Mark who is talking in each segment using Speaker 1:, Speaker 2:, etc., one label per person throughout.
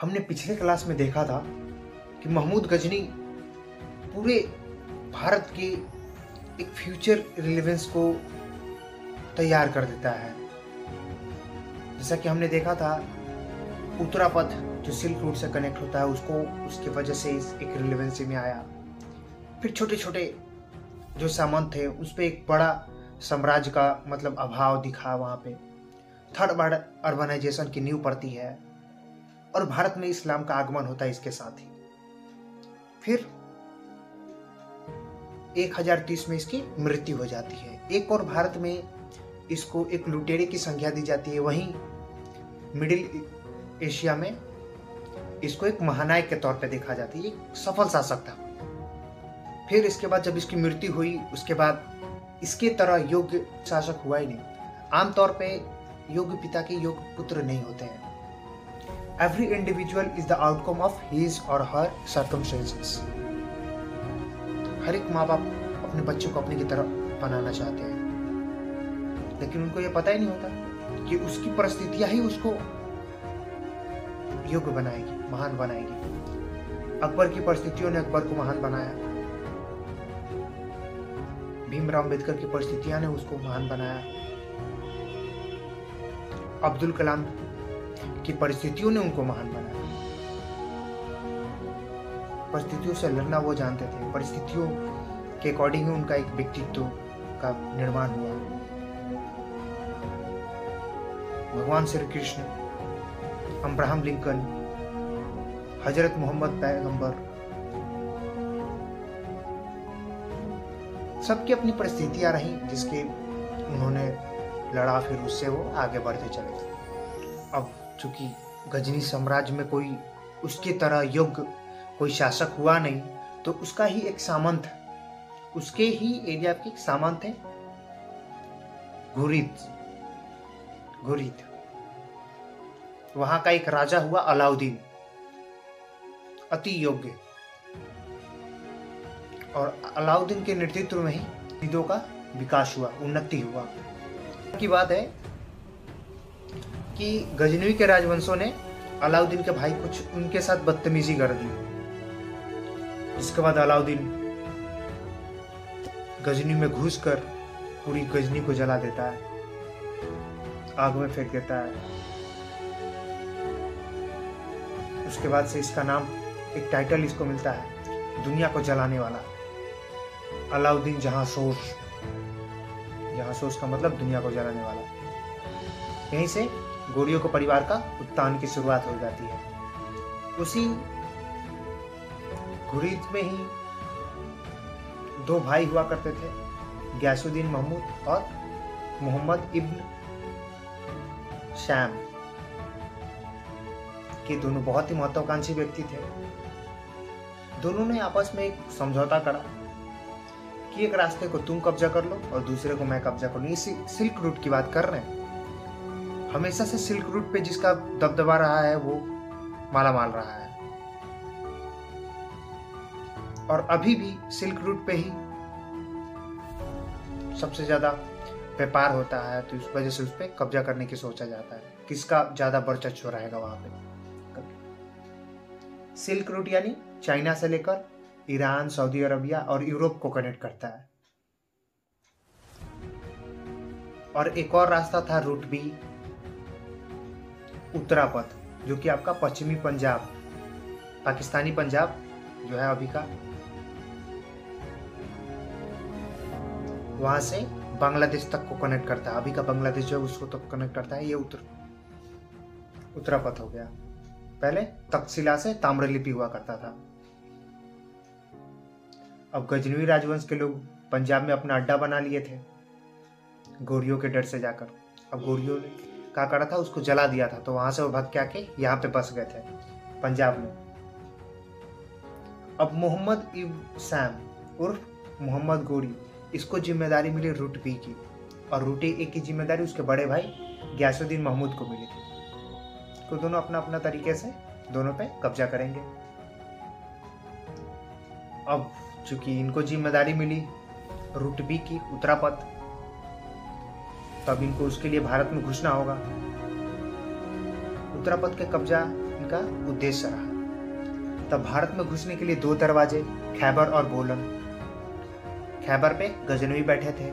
Speaker 1: हमने पिछले क्लास में देखा था कि महमूद गजनी पूरे भारत के एक फ्यूचर रिलेवेंस को तैयार कर देता है। जैसा कि हमने देखा था उत्तरापथ जो सिल्क रूट से कनेक्ट होता है, उसको, उसकी वजह से इस एक रिलेवेंसी में आया। फिर छोटे छोटे जो सामंत थे, उस पर एक बड़ा साम्राज्य का मतलब अभाव दिखा वहाँ पे। थर्ड अर्बनाइजेशन की नींव पड़ती है। और भारत में इस्लाम का आगमन होता है इसके साथ ही। फिर 1030 में इसकी मृत्यु हो जाती है। एक और भारत में इसको एक लुटेरे की संख्या दी जाती है। वहीं मिडिल एशिया में इसको एक महानायक के तौर पे देखा जाता है। ये सफल शासक था। फिर इसके बाद जब इसकी मृत्यु हुई, उसके बाद इसके तरह योग्य शासक हुआ ही नहीं। आमतौर पे योग्य पिता के योग्य पुत्र नहीं होते हैं। Every individual is the outcome of his और हर सर्कमस्टेंसेस हर एक माँ बाप अपने बच्चों को अपने की तरह बनाना चाहते हैं। लेकिन उनको ये पता ही नहीं होता कि उसकी परिस्थितियाँ ही उसको योग्य बनाएगी, महान बनाएगी। अकबर की परिस्थितियों ने अकबर को महान बनाया। भीमराव अंबेडकर की परिस्थितियाँ ने उसको महान बनाया। अब्दुल कलाम की परिस्थितियों ने उनको महान बनाया। परिस्थितियों से लड़ना वो जानते थे। परिस्थितियों के अकॉर्डिंग ही उनका एक व्यक्तित्व का निर्माण हुआ। भगवान श्री कृष्ण अब्राहम लिंकन, हज़रत मोहम्मद पैगंबर, सबकी अपनी परिस्थितियाँ रही जिसके उन्होंने लड़ा, फिर उससे वो आगे बढ़ते चले अब चूँकि गजनी साम्राज्य में कोई उसकी तरह योग्य कोई शासक हुआ नहीं तो उसका ही एक सामंत उसके ही एरिया के सामंत है। घुरीद घुरीद वहाँ का एक राजा हुआ अलाउद्दीन। अति योग्य। और अलाउद्दीन के नेतृत्व में ही हिंदुओं का विकास हुआ, उन्नति हुआ। की बात है कि गजनवी के राजवंशों ने अलाउद्दीन के भाई कुछ उनके साथ बदतमीजी कर दी। जिसके बाद अलाउद्दीन गजनी में घुस कर पूरी गजनी को जला देता है, आग में फेंक देता है। उसके बाद से इसका नाम, एक टाइटल इसको मिलता है, दुनिया को जलाने वाला। अलाउद्दीन जहाँ सोच जहाँ सोच का मतलब दुनिया को जलाने वाला। यहीं से गोरियों के परिवार का उत्थान की शुरुआत हो जाती है। उसी घुरीद में ही दो भाई हुआ करते थे गैसुद्दीन महमूद और मोहम्मद इब्न शैम के दोनों बहुत ही महत्वाकांक्षी व्यक्ति थे। दोनों ने आपस में एक समझौता करा कि एक रास्ते को तुम कब्जा कर लो और दूसरे को मैं कब्जा कर। लूँ इसी सिल्क रूट की बात कर रहे हैं। हमेशा से सिल्क रूट पे जिसका दबदबा रहा है, वो माला माल रहा है। और अभी भी सिल्क रूट पे ही सबसे ज़्यादा व्यापार होता है तो इस वजह से उस पर कब्जा करने की सोचा जाता है। किसका ज़्यादा वर्चस्व रहेगा वहाँ पे? सिल्क रूट यानी चाइना से लेकर ईरान, सऊदी अरबिया और यूरोप को कनेक्ट करता है। और एक और रास्ता था रूट बी। उत्तरापथ जो कि आपका पश्चिमी पंजाब, पाकिस्तानी पंजाब जो है अभी का। वहाँ से बांग्लादेश तक को कनेक्ट करता है। अभी का बांग्लादेश जो है उसको तक कनेक्ट करता है। ये उत्तर उत्तरापथ हो गया। पहले तक्षशिला से ताम्रलिपि हुआ करता था। अब गजनवी राजवंश के लोग पंजाब में अपना अड्डा बना लिए थे। गोरियों के डर से जाकर। अब गोरियों ने क्या करा था, उसको जला दिया था। तो वहाँ से वो भग के आके यहाँ पे बस गए थे, पंजाब में। अब मोहम्मद इब सैम उर्फ़ मोहम्मद गोरी, इसको ज़िम्मेदारी मिली रूट बी की। और रूट ए की ज़िम्मेदारी उसके बड़े भाई गयासुद्दीन महमूद को मिली थी। तो दोनों अपना अपना तरीके से दोनों पे कब्जा करेंगे। अब चूँकि इनको ज़िम्मेदारी मिली रूट बी की उत्तरापथ तब इनको उसके लिए भारत में घुसना होगा। उत्तरापद के कब्जा इनका उद्देश्य रहा। तब भारत में घुसने के लिए दो दरवाजे, खैबर और बोलन। खैबर पे गजनवी बैठे थे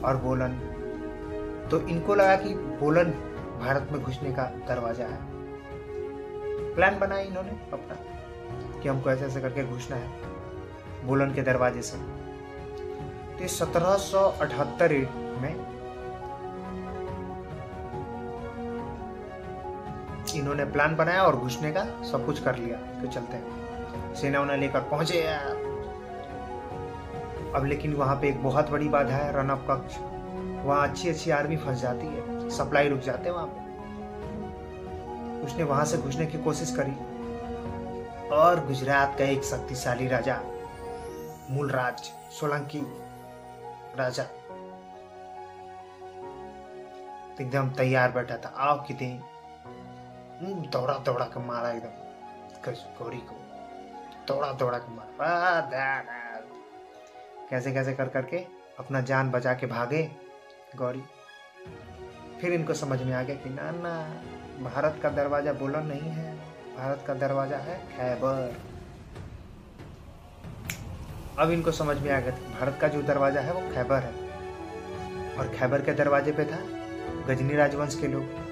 Speaker 1: और बोलन। तो इनको लगा कि बोलन भारत में घुसने का दरवाज़ा है। प्लान बनाया इन्होंने अपना, कि हमको ऐसे ऐसे करके घुसना है बोलन के दरवाजे से। तो सत्रह सौ अठहत्तर में इन्होंने प्लान बनाया और घुसने का सब कुछ कर लिया। तो चलते हैं। सेना उन्हें लेकर पहुँचे अब लेकिन वहाँ पे एक बहुत बड़ी बाधा है रन ऑफ़ कक्ष। वहाँ अच्छी अच्छी आर्मी फंस जाती है। सप्लाई रुक जाते हैं वहाँ पे। उसने वहाँ से घुसने की कोशिश करी। और गुजरात का एक शक्तिशाली राजा, मूलराज, सोलंकी राजा। एकदम तैयार बैठा था। आओ कितनी दौड़ा दौड़ा के मारा एकदम घोड़ी को दौड़ा दौड़ा के मारा कैसे कैसे, कर करके अपना जान बचा के भागे गौरी। फिर इनको समझ में आ गया कि ना ना, भारत का दरवाज़ा बोलन नहीं है। भारत का दरवाज़ा है खैबर। अब इनको समझ में आ गया था भारत का जो दरवाज़ा है वो खैबर है। और खैबर के दरवाजे पे था गजनी राजवंश के लोग।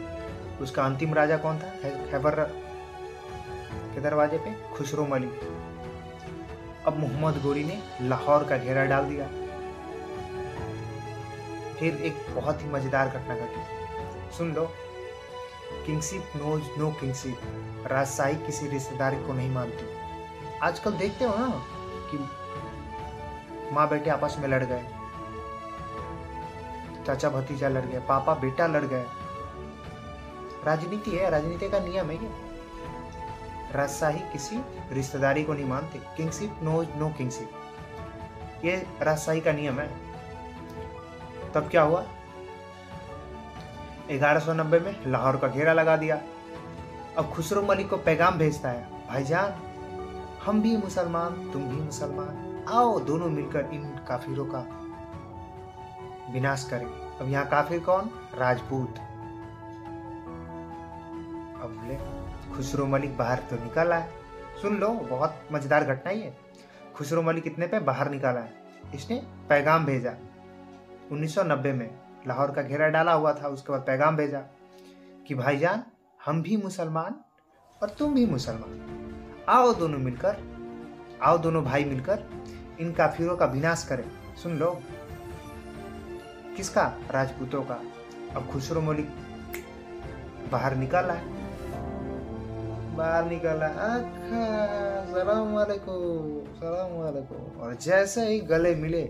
Speaker 1: उसका अंतिम राजा कौन था? खैबर के दरवाजे पे खुसरो मलिक। अब मोहम्मद गोरी ने लाहौर का घेरा डाल दिया। फिर एक बहुत ही मज़ेदार घटना घटी। सुन लो। किंगशिप नोज़ नो किंगशिप राजशाही किसी रिश्तेदारी को नहीं मानती। आजकल देखते हो ना कि माँ बेटे आपस में लड़ गए। चाचा भतीजा लड़ गए। पापा बेटा लड़ गए। राजनीति है, राजनीति का नियम है ये। राजशाही किसी रिश्तेदारी को नहीं मानते। किंगशिप नो नो किंगशिप ये राजशाही का नियम है। तब क्या हुआ? 1190 में लाहौर का घेरा लगा दिया। अब खुसरो मलिक को पैगाम भेजता है, भाईजान, हम भी मुसलमान, तुम भी मुसलमान। आओ, दोनों मिलकर इन काफिरों का विनाश करें। अब यहाँ काफिर कौन? राजपूत। बोले, खुसरो मलिक बाहर तो निकाला है सुन लो, बहुत मज़ेदार घटना ही है खुसरो मलिक इतने पे बाहर निकाला है इसने पैगाम भेजा। 1990 में लाहौर का घेरा डाला हुआ था, उसके बाद पैगाम भेजा कि, भाईजान, हम भी मुसलमान और तुम भी मुसलमान। आओ दोनों मिलकर, आओ दोनों भाई मिलकर इन काफिरों का विनाश करें। सुन लो। किसका? राजपूतों का। अब खुसरो मलिक बाहर निकाला है बाहर निकाला। सलाम वालेकुम सलाम वालेकुम और जैसे ही गले मिले,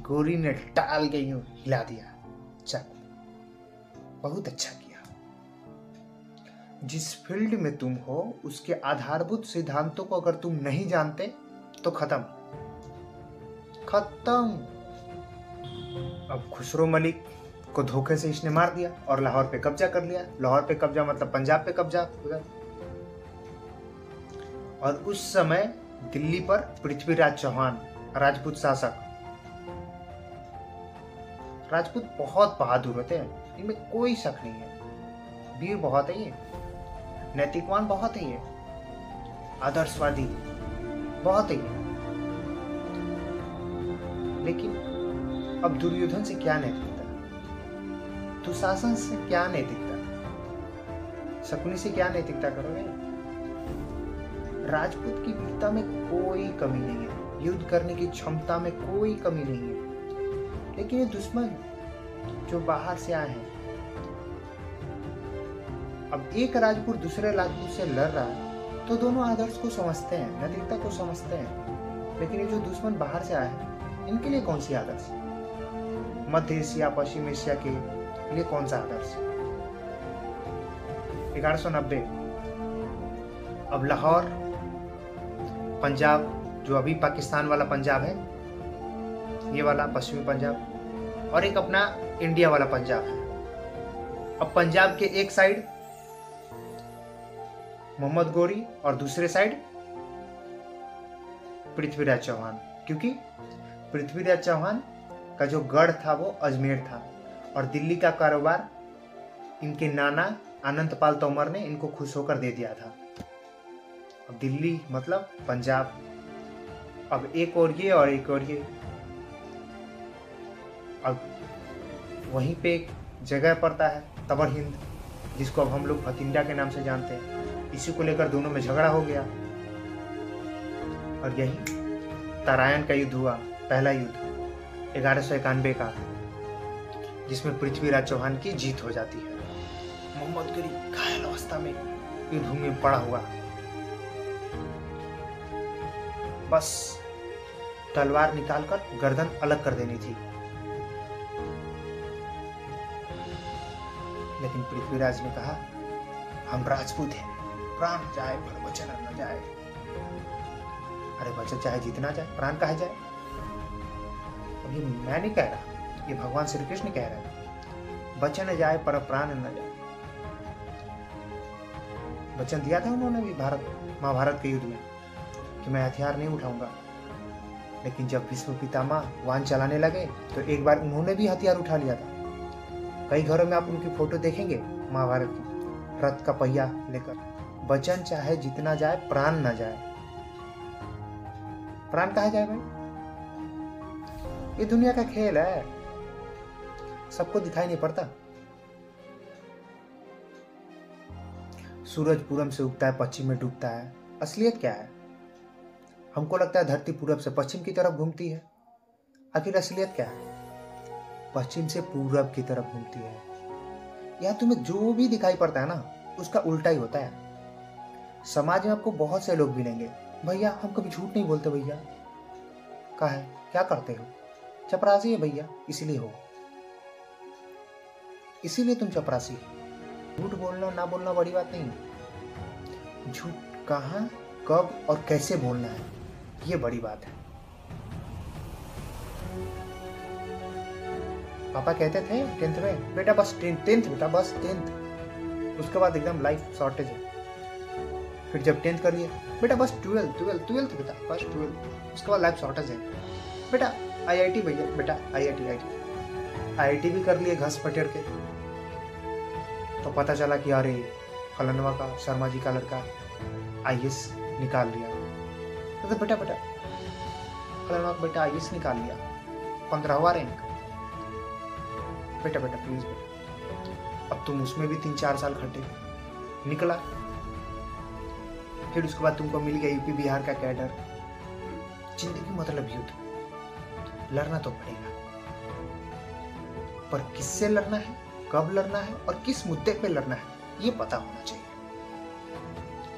Speaker 1: गोरी ने टाल के यूँ हिला दिया। चल, बहुत अच्छा किया। जिस फ़ील्ड में तुम हो, उसके आधारभूत सिद्धांतों को अगर तुम नहीं जानते तो खत्म। खत्म। अब खुसरो मलिक, को धोखे से इसने मार दिया और लाहौर पे कब्जा कर लिया। लाहौर पे कब्जा मतलब पंजाब पे कब्जा और उस समय दिल्ली पर पृथ्वीराज चौहान, राजपूत शासक। राजपूत बहुत बहादुर होते हैं। इनमें कोई शक नहीं है। वीर बहुत है ये। नैतिकवान बहुत है ये। आदर्शवादी बहुत है ये। लेकिन अब दुर्योधन से क्या नैतिकता? दुशासन से क्या नैतिकता? शकुनी से क्या नैतिकता करोगे? राजपूत की वीरता में कोई कमी नहीं है। युद्ध करने की क्षमता में कोई कमी नहीं है। लेकिन ये दुश्मन जो बाहर से आए हैं, अब एक राजपूत दूसरे राजपूत से लड़ रहा है तो दोनों आदर्श को समझते हैं, नैतिकता को समझते हैं। लेकिन ये जो दुश्मन बाहर से आए हैं, इनके लिए कौन सी आदर्श? मध्य एशिया, पश्चिम एशिया के लिए कौन सा आदर्श? ग्यारह सौ नब्बे। अब लाहौर पंजाब, जो अभी पाकिस्तान वाला पंजाब है, ये वाला पश्चिमी पंजाब, और एक अपना इंडिया वाला पंजाब है। अब पंजाब के एक साइड मोहम्मद गोरी और दूसरे साइड पृथ्वीराज चौहान, क्योंकि पृथ्वीराज चौहान का जो गढ़ था, वो अजमेर था, और दिल्ली का कारोबार इनके नाना अनंतपाल तोमर ने इनको खुश होकर दे दिया था। दिल्ली मतलब पंजाब। अब एक और ये और एक और ये। अब वहीं पे एक जगह पड़ता है तबर हिंद, जिसको अब हम लोग भतिंडा के नाम से जानते हैं। इसी को लेकर दोनों में झगड़ा हो गया। और यही तारायण का युद्ध हुआ, पहला युद्ध, ग्यारह सौ इक्यानवे का, जिसमें पृथ्वीराज चौहान की जीत हो जाती है। मोहम्मद गरी घायल अवस्था में युद्ध में पड़ा हुआ। बस तलवार निकालकर गर्दन अलग कर देनी थी। लेकिन पृथ्वीराज ने कहा, हम राजपूत हैं। प्राण जाए पर वचन न जाए। अरे वचन चाहे जितना जाए, प्राण कहा जाए? ये मैं नहीं कह रहा, ये भगवान श्री कृष्ण कह रहे हैं। वचन जाए, पर प्राण न जाए। वचन दिया था उन्होंने भी भारत, महाभारत के युद्ध में। कि मैं हथियार नहीं उठाऊँगा। लेकिन जब विश्व पितामह वाहन चलाने लगे तो एक बार उन्होंने भी हथियार उठा लिया था। कई घरों में आप उनकी फ़ोटो देखेंगे, महाभारत की। रथ का पहिया लेकर। वचन चाहे जितना जाए, प्राण ना जाए। प्राण कहा जाए भाई? ये दुनिया का खेल है। सबको दिखाई नहीं पड़ता। सूरज पूरम से उगता है, पश्चिम में डूबता है। असलियत क्या है? हमको लगता है धरती पूरब से पश्चिम की तरफ़ घूमती है। आखिर असलियत क्या है? पश्चिम से पूरब की तरफ़ घूमती है। या तुम्हें जो भी दिखाई पड़ता है ना, उसका उल्टा ही होता है। समाज में आपको बहुत से लोग मिलेंगे। भैया, हम कभी झूठ नहीं बोलते भैया। कहा है, क्या करते हो? चपरासी है भैया, इसीलिए हो। इसीलिए तुम चपरासी झूठ बोलना, ना बोलना बड़ी बात नहीं झूठ कहा, कब और कैसे बोलना है? ये बड़ी बात है। पापा कहते थे, टेंथ में, बेटा बस टेंथ, बेटा बस, टेंथ। उसके बाद एकदम लाइफ शॉर्टेज है। फिर जब टेंथ कर लिया बेटा बस ट्वेल्थ ट्वेल्थ ट्वेल्थ, बेटा, बस ट्वेल्थ। उसके बाद लाइफ शॉर्टेज है। बेटा आई आई टी भैया, बेटा I I T I T I I T भी कर लिए घस पटेर के। तो पता चला कि अरे फलनवा का, शर्मा जी का लड़का आई निकाल लिया। तो, तो बेटा बेटा फलनवा का बेटा आई निकाल लिया। पंद्रहवा रैंक बेटा बेटा प्लीज़ बेटा। अब तुम उसमें भी तीन चार साल खटे। निकला। फिर उसके बाद तुमको मिल गया यूपी बिहार का कैडर। ज़िंदगी मतलब युद्ध। लड़ना तो पड़ेगा। पर किससे लड़ना है? कब लड़ना है? और किस मुद्दे पे लड़ना है? ये पता होना चाहिए।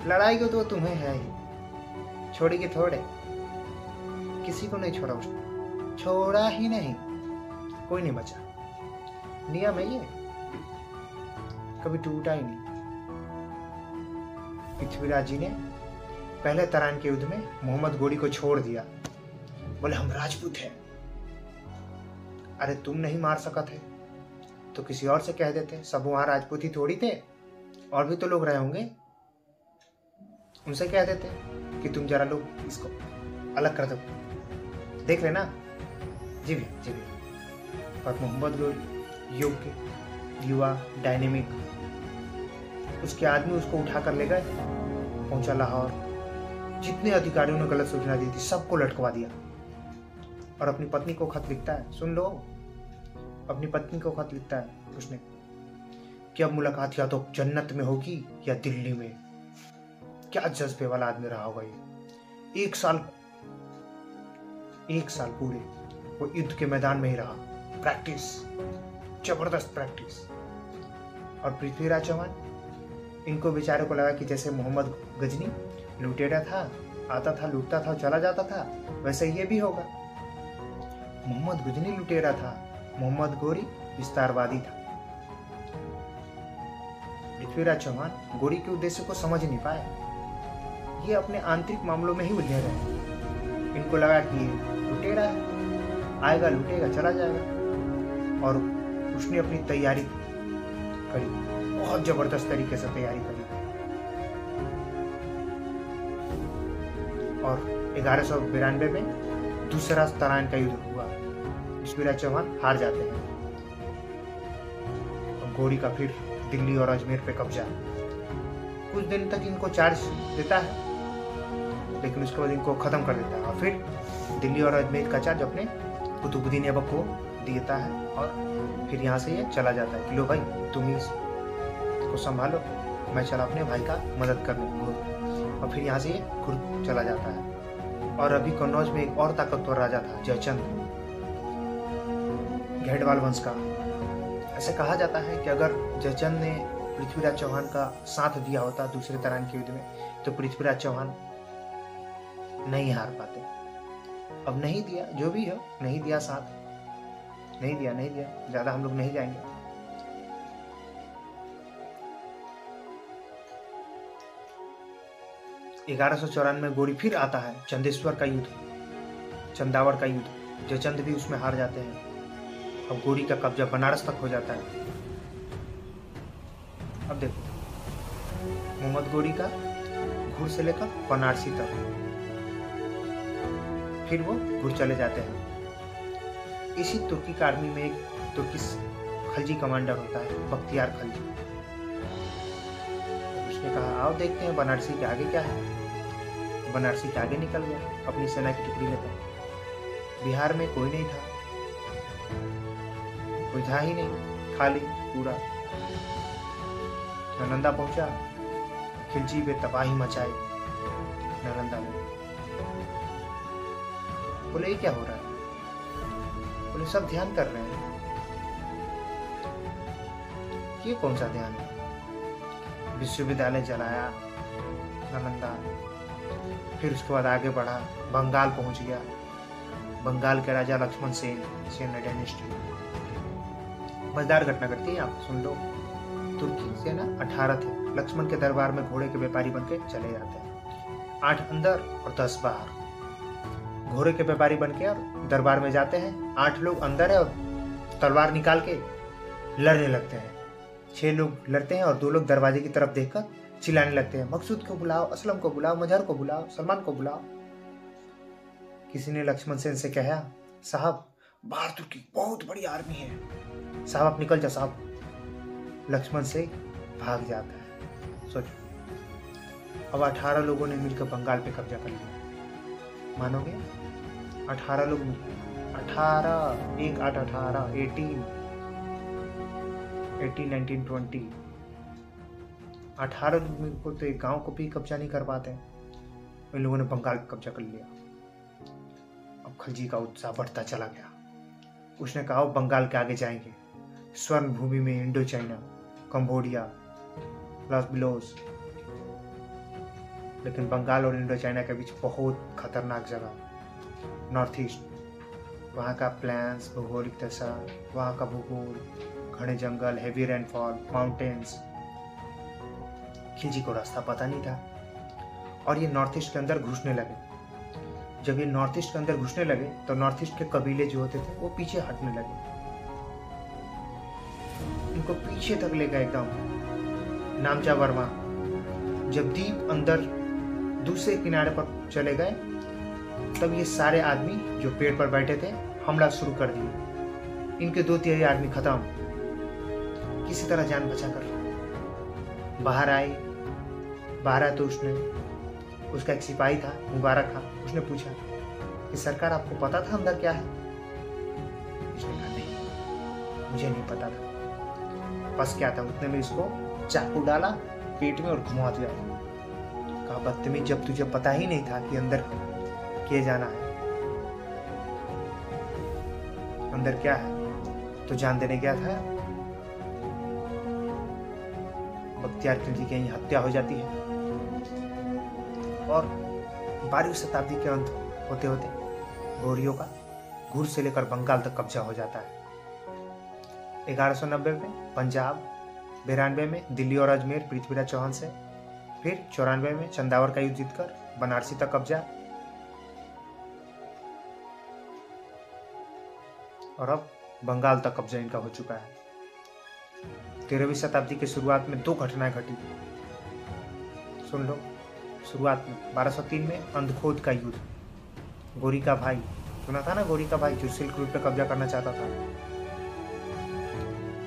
Speaker 1: लड़ाई को तो तुम्हें है ही। छोड़ेगी थोड़े। किसी को नहीं छोड़ा उसने। छोड़ा ही नहीं। कोई नहीं बचा। नियम है ये। कभी टूटा ही नहीं। पृथ्वीराज जी ने पहले तरान के युद्ध में मोहम्मद गोरी को छोड़ दिया। बोले, हम राजपूत हैं। अरे, तुम नहीं मार सका थे। तो किसी और से कह देते, सब वहाँ राजपूत ही थोड़ी थे। और भी तो लोग रहे होंगे। उनसे कह देते। कि तुम जरा लोग इसको अलग कर दो। देख लेना। जी भैया जी भैया। पर मोहम्मद गोरी योग्य, युवा, डायनेमिक, उसके आदमी उसको उठा कर ले गए, पहुँचा लाहौर। जितने अधिकारियों ने गलत सूचना दी थी, सबको लटकवा दिया। और अपनी पत्नी को खत लिखता है। सुन लो, अपनी पत्नी को खत लिखता है उसने कि अब मुलाकात या तो जन्नत में होगी या दिल्ली में। क्या जज्बे वाला आदमी रहा होगा ये? एक साल एक साल पूरे वो युद्ध के मैदान में ही रहा। प्रैक्टिस ज़बरदस्त प्रैक्टिस और पृथ्वीराज चौहान, इनको बेचारे को लगा कि जैसे मोहम्मद गजनी लुटेरा था, आता था, लूटता था, चला जाता था, वैसे ये भी होगा। मोहम्मद गजनी लुटेरा था, मोहम्मद गोरी विस्तारवादी था। पृथ्वीराज चौहान गोरी के उद्देश्य को समझ नहीं पाए। ये अपने आंतरिक मामलों में ही उलझे रहे इनको लगा कि लुटेरा है। आएगा, लुटेगा, चला जाएगा। और उसने अपनी तैयारी करी। बहुत ज़बरदस्त तरीके से तैयारी करी। और ग्यारह सौ बिरानवे में दूसरा तराइन का युद्ध हुआ पृथ्वीराज चौहान हार जाते हैं। गोरी का फिर दिल्ली और अजमेर पे कब्जा। कुछ दिन तक इनको चार्ज देता है। लेकिन उसके बाद इनको ख़त्म कर देता है और फिर दिल्ली और अजमेर का चार्ज अपने कुतुबुद्दीन ऐबक को देता है और फिर यहाँ से ये चला जाता है कि लो भाई तुम ही को संभालो मैं चला अपने भाई का मदद करने और फिर यहाँ से ये खुद चला जाता है और अभी कन्नौज में एक और ताकतवर राजा था जयचंद घेडवाल वंश का ऐसे कहा जाता है कि अगर जयचंद ने पृथ्वीराज चौहान का साथ दिया होता दूसरे तरह के युद्ध में तो पृथ्वीराज चौहान नहीं हार पाते। अब नहीं दिया, जो भी हो, नहीं दिया साथ। नहीं दिया नहीं दिया, ज़्यादा हम लोग नहीं जाएँगे। ग्यारह सौ चौरानवे गोरी फिर आता है, चंदेश्वर का युद्ध। चंदावर का युद्ध जयचंद भी उसमें हार जाते हैं। अब गोरी का कब्जा बनारस तक हो जाता है। अब देखो, मोहम्मद गोरी का घुड़ से लेकर बनारसी तक। फिर वो घुड़ चले जाते हैं। इसी तुर्की आर्मी में एक तुर्की खलजी कमांडर होता है, बख्तियार खलजी। उसने कहा, आओ देखते हैं बनारसी के आगे क्या है। बनारसी के आगे निकल गया, अपनी सेना की टुकड़ी लेकर बिहार में कोई नहीं था। कोई था ही नहीं, खाली पूरा नालंदा पहुँचा, खिलजी पे तबाही मचाई नालंदा में बोले, ये क्या हो रहा है? बोले, सब ध्यान कर रहे हैं। ये कौन सा ध्यान है? विश्वविद्यालय जलाया नालंदा फिर उसके बाद आगे बढ़ा, बंगाल पहुँच गया। बंगाल के राजा लक्ष्मण सेन सेन डायनेस्टी मज़ेदार घटना घटती है आप सुन लो। तुर्की सेना अठारह थे। लक्ष्मण के दरबार में घोड़े के व्यापारी बनके चले जाते हैं। आठ अंदर और दस बाहर। घोड़े के व्यापारी बन के और दरबार में जाते हैं। आठ लोग अंदर है और तलवार निकाल के लड़ने लगते हैं। छह लोग लड़ते हैं और दो लोग दरवाजे की तरफ़ देखकर चिल्लाने लगते हैं। मकसूद को बुलाओ, असलम को बुलाओ मजहर को बुलाओ, सलमान को बुलाओ। किसी ने लक्ष्मण सेन से कहा, साहब बाहर की बहुत बड़ी आर्मी है। साहब, आप निकल जाओ, साहब। लक्ष्मण से भाग जाता है। सोचो। अब अठारह लोगों ने मिलकर बंगाल पे कब्जा कर लिया। मानोगे? अठारह लोग अठारह, एक आठ अठारह एटीन एटीन नाइनटीन ट्वेंटी अठारह लोग को तो एक गाँव को भी कब्जा नहीं कर पाते। इन लोगों ने बंगाल पे कब्जा कर लिया। अब खलजी का उत्साह बढ़ता चला गया। उसने कहा वो बंगाल के आगे जाएँगे। स्वर्ण भूमि में इंडो चाइना कंबोडिया, लॉस बिलोस। लेकिन बंगाल और इंडो चाइना के बीच बहुत खतरनाक जगह। नॉर्थ ईस्ट वहाँ का प्लान्स भौगोलिक दशा, वहाँ का भूगोल, घने जंगल हेवी रेनफॉल माउंटेन्स खिलजी को रास्ता पता नहीं था। और ये नॉर्थ ईस्ट के अंदर घुसने लगे। जब ये नॉर्थ ईस्ट के अंदर घुसने लगे तो नॉर्थ ईस्ट के कबीले जो होते थे, वो पीछे हटने लगे। इनको पीछे तक ले गए एकदम नामचा वर्मा जब दीप अंदर दूसरे किनारे पर चले गए तब ये सारे आदमी जो पेड़ पर बैठे थे, हमला शुरू कर दिए। इनके दो तिहाई आदमी खत्म। किसी तरह जान बचा कर। बाहर आए। बाहर आए तो उसने, उसका एक सिपाही था, मुबारक था। उसने पूछा कि सरकार आपको पता था अंदर क्या है? उसने कहा, नहीं, मुझे नहीं पता था। बस क्या था, उतने में इसको चाकू डाला, पेट में और घुमा दिया कहा, बदतमीज जब तुझे पता ही नहीं था कि अंदर किए जाना है। अंदर क्या है? तो जान देने गया था। बख्तियार खिलजी की यहीं हत्या हो जाती है। और बारहवीं शताब्दी के अंत होते होते घोड़ियों का घुर से लेकर बंगाल तक कब्जा हो जाता है। 1190 में पंजाब, बिरानवे में दिल्ली और अजमेर, पृथ्वीराज चौहान से, फिर चौरानवे में चंदावर का युद्ध जीतकर बनारसी तक कब्जा और अब बंगाल तक कब्जा इनका हो चुका है। तेरहवीं शताब्दी की शुरुआत में दो घटनाएँ घटी। सुन लो, शुरुआत में 1203 में अंधखोद का युद्ध। गोरी का भाई, सुना था ना गोरी का भाई जो सिल्क रूट पे कब्जा करना चाहता था?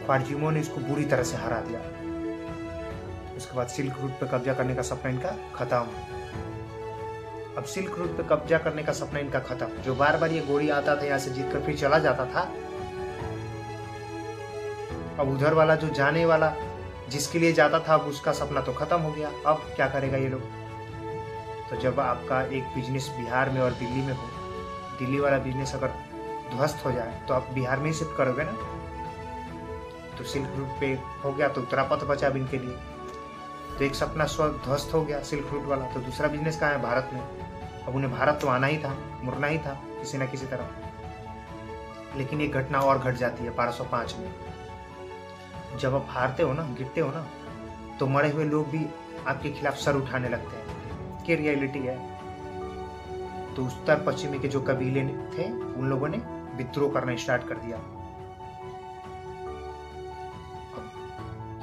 Speaker 1: ख्वारजिमो ने इसको बुरी तरह से हरा दिया। उसके बाद सिल्क रूट पे कब्जा करने का सपना इनका खत्म। अब सिल्क रूट पे कब्जा करने का सपना इनका खत्म। जो बार बार ये गोरी आता था, यहाँ से जीत कर फिर चला जाता था, अब उधर वाला जो जाने वाला, जिसके लिए जाता था, अब उसका सपना तो खत्म हो गया। अब क्या करेगा ये लोग? तो जब आपका एक बिज़नेस बिहार में और दिल्ली में हो, दिल्ली वाला बिज़नेस अगर ध्वस्त हो जाए तो आप बिहार में ही शिफ्ट करोगे ना? तो सिल्क रूट पे हो गया तो उत्तरापथ बचा अब इनके लिए। तो एक सपना स्व ध्वस्त हो गया सिल्क रूट वाला तो दूसरा बिज़नेस कहाँ है भारत में? अब उन्हें भारत तो आना ही था, मुड़ना ही था, किसी ना किसी तरह। लेकिन एक घटना और घट जाती है 1205 में। जब आप हारते हो ना, गिरते हो ना तो मरे हुए लोग भी आपके खिलाफ सर उठाने लगते हैं। कि रियलिटी है? तो उत्तर पश्चिमी के जो कबीले थे, उन लोगों ने विद्रोह करना स्टार्ट कर दिया।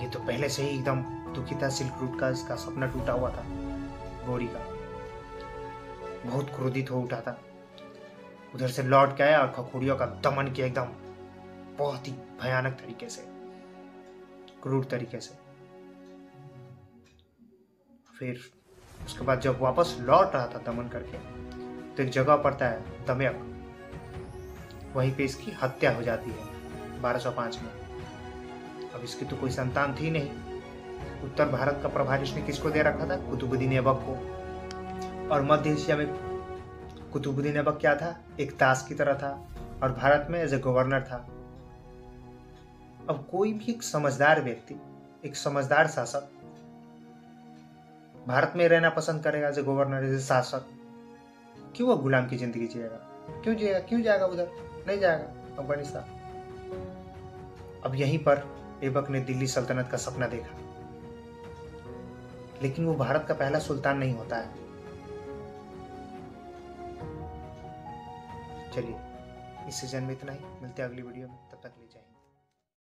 Speaker 1: ये तो पहले से ही एकदम दुखी था, सिल्क रूट का, इसका सपना टूटा हुआ था, गौरी का। बहुत क्रोधित हो उठा था। उधर से लौट के आया और खखोड़ियों का दमन किया एकदम, बहुत ही भयानक तरीके से, क्रूर तरीके से। फिर उसके बाद जब वापस लौट रहा था दमन करके तो एक जगह पड़ता है दमयक। वहीं पे इसकी हत्या हो जाती है 1205 में। अब इसकी तो कोई संतान थी नहीं। उत्तर भारत का प्रभार इसने किसको दे रखा था? कुतुबुद्दीन ऐबक को। और मध्य एशिया में कुतुबुद्दीन ऐबक क्या था? एक ताश की तरह था और भारत में एज ए गवर्नर था। अब कोई भी एक समझदार व्यक्ति, एक समझदार शासक भारत में रहना पसंद करेगा as a governor as a शासक, क्यों वो गुलाम की ज़िंदगी जिएगा? क्यों जिएगा? क्यों जाएगा उधर? नहीं जाएगा। अफ़गानिस्तान। अब यहीं पर ऐबक ने दिल्ली सल्तनत का सपना देखा। लेकिन वो भारत का पहला सुल्तान नहीं होता है। चलिए इस सीज़न में इतना ही, मिलते हैं अगली वीडियो में।